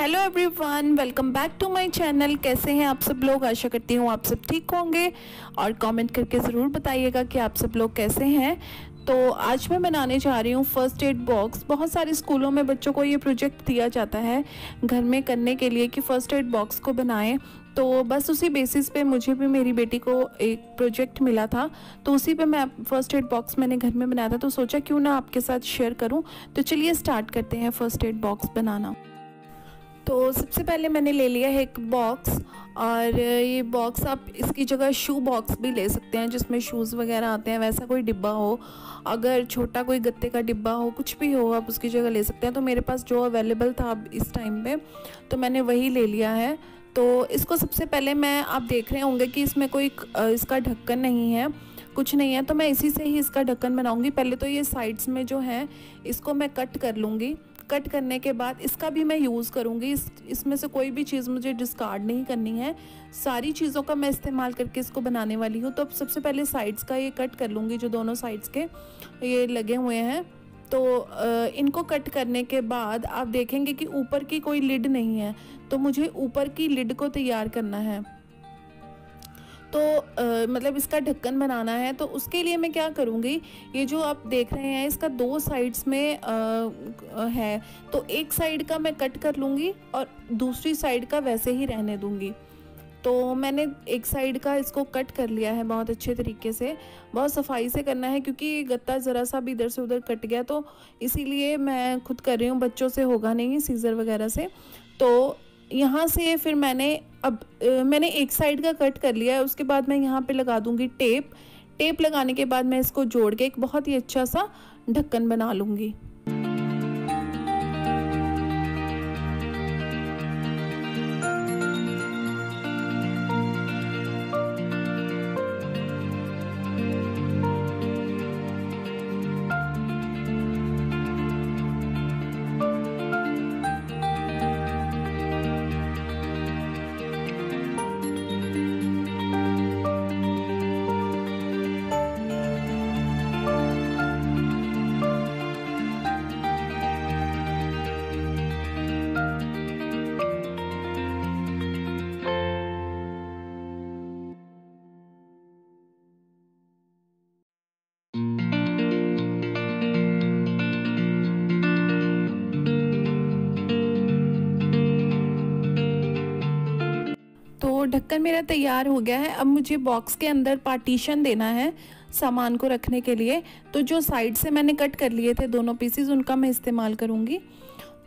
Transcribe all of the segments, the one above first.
Hello everyone welcome back to my channel कैसे हैं आप सब लोग? आशा करती हूँ आप सब ठीक होंगे। और कमेंट करके ज़रूर बताइएगा कि आप सब लोग कैसे हैं। तो आज मैं बनाने जा रही हूँ फ़र्स्ट एड बॉक्स बहुत सारे स्कूलों में बच्चों को ये प्रोजेक्ट दिया जाता है घर में करने के लिए कि फ़र्स्ट एड बॉक्स को बनाएँ। तो बस उसी बेसिस पे मुझे भी मेरी बेटी को एक प्रोजेक्ट मिला था। तो उसी पे मैं फ़र्स्ट एड बॉक्स मैंने घर में बनाया था। तो सोचा क्यों ना आपके साथ शेयर करूँ। तो चलिए स्टार्ट करते हैं फ़र्स्ट एड बॉक्स बनाना। तो सबसे पहले मैंने ले लिया है एक बॉक्स और ये बॉक्स आप इसकी जगह शू बॉक्स भी ले सकते हैं, जिसमें शूज़ वगैरह आते हैं, वैसा कोई डिब्बा हो। अगर छोटा कोई गत्ते का डिब्बा हो, कुछ भी हो, आप उसकी जगह ले सकते हैं। तो मेरे पास जो अवेलेबल था अब इस टाइम पे तो मैंने वही ले लिया है। तो इसको सबसे पहले मैं, आप देख रहे होंगे कि इसमें कोई इसका ढक्कन नहीं है, कुछ नहीं है। तो मैं इसी से ही इसका ढक्कन बनाऊँगी। पहले तो ये साइड्स में जो है, इसको मैं कट कर लूँगी। कट करने के बाद इसका भी मैं यूज़ करूँगी। इस, इसमें से कोई भी चीज़ मुझे डिस्कार्ड नहीं करनी है। सारी चीज़ों का मैं इस्तेमाल करके इसको बनाने वाली हूँ। तो अब सबसे पहले साइड्स का ये कट कर लूँगी, जो दोनों साइड्स के ये लगे हुए हैं। तो इनको कट करने के बाद आप देखेंगे कि ऊपर की कोई लिड नहीं है। तो मुझे ऊपर की लिड को तैयार करना है। तो आ, मतलब इसका ढक्कन बनाना है तो उसके लिए मैं क्या करूँगी ये जो आप देख रहे हैं इसका दो साइड्स में आ, है तो एक साइड का मैं कट कर लूँगी और दूसरी साइड का वैसे ही रहने दूँगी। तो मैंने एक साइड का इसको कट कर लिया है बहुत अच्छे तरीके से बहुत सफ़ाई से करना है क्योंकि गत्ता ज़रा सा भी इधर से उधर कट गया तो इसीलिए मैं खुद कर रही हूँ बच्चों से होगा नहीं सीज़र वगैरह से। तो यहाँ से फिर मैंने अब मैंने एक साइड का कट कर लिया है, उसके बाद मैं यहाँ पे लगा दूँगी टेप टेप लगाने के बाद मैं इसको जोड़ के एक बहुत ही अच्छा सा ढक्कन बना लूँगी। ढक्कन मेरा तैयार हो गया है। अब मुझे बॉक्स के अंदर पार्टीशन देना है सामान को रखने के लिए। तो जो साइड से मैंने कट कर लिए थे दोनों पीसीज उनका मैं इस्तेमाल करूँगी।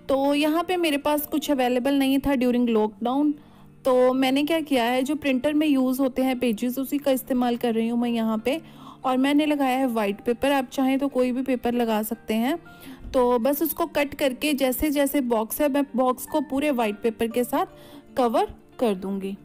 तो यहाँ पे मेरे पास कुछ अवेलेबल नहीं था ड्यूरिंग लॉकडाउन तो मैंने क्या किया है, जो प्रिंटर में यूज़ होते हैं पेजेस उसी का इस्तेमाल कर रही हूँ मैं यहाँ पे। और मैंने लगाया है वाइट पेपर आप चाहें तो कोई भी पेपर लगा सकते हैं। तो बस उसको कट करके जैसे जैसे बॉक्स है, मैं बॉक्स को पूरे वाइट पेपर के साथ कवर कर दूँगी।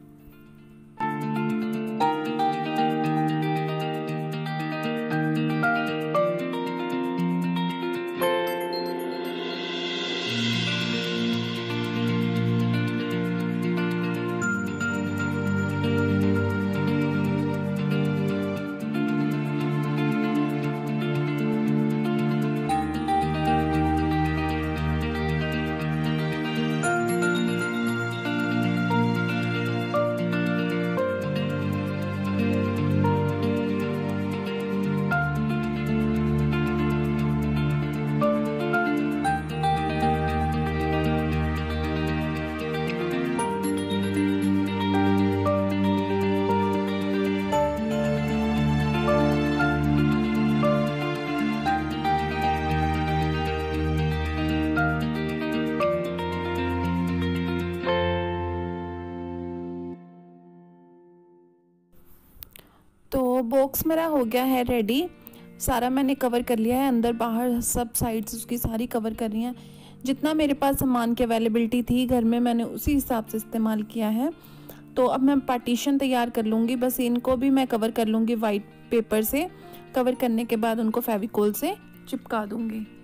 बॉक्स मेरा हो गया है रेडी सारा मैंने कवर कर लिया है, अंदर बाहर सब साइड्स उसकी सारी कवर कर रही हैं। जितना मेरे पास सामान की अवेलेबिलिटी थी, घर में मैंने उसी हिसाब से इस्तेमाल किया है। तो अब मैं पार्टीशन तैयार कर लूँगी, बस इनको भी मैं कवर कर लूँगी वाइट पेपर से। कवर करने के बाद उनको फेविकोल से चिपका दूँगी।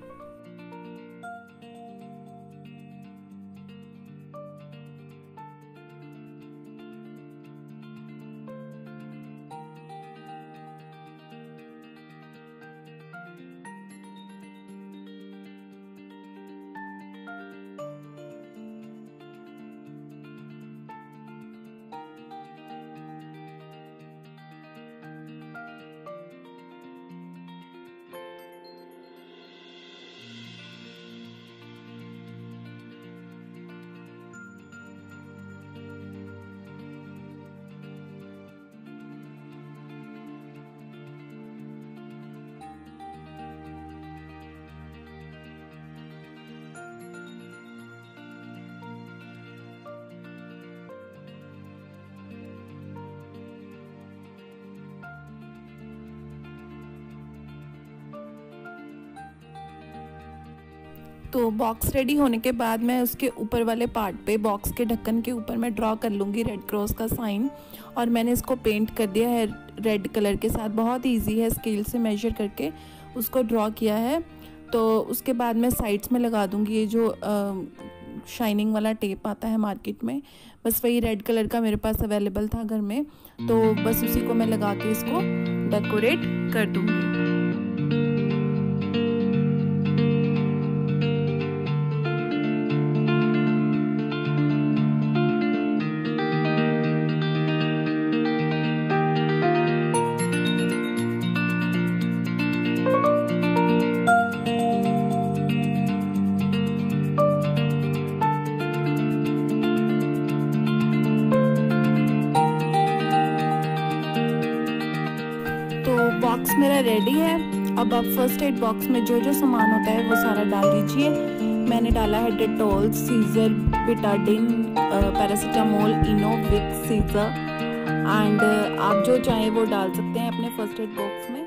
तो बॉक्स रेडी होने के बाद मैं उसके ऊपर वाले पार्ट पे बॉक्स के ढक्कन के ऊपर मैं ड्रॉ कर लूँगी रेड क्रॉस का साइन और मैंने इसको पेंट कर दिया है रेड कलर के साथ। बहुत इजी है स्केल से मेजर करके उसको ड्रॉ किया है। तो उसके बाद मैं साइड्स में लगा दूँगी ये जो शाइनिंग वाला टेप आता है मार्केट में। बस वही रेड कलर का मेरे पास अवेलेबल था घर में। तो बस उसी को मैं लगा के इसको डेकोरेट कर दूँगी। रेडी है। अब आप फ़र्स्ट एड बॉक्स में जो जो सामान होता है, वो सारा डाल दीजिए। मैंने डाला है Dettol scissor Betadine paracetamol Eno Vicks scissor and आप जो चाहें वो डाल सकते हैं अपने फ़र्स्ट एड बॉक्स में।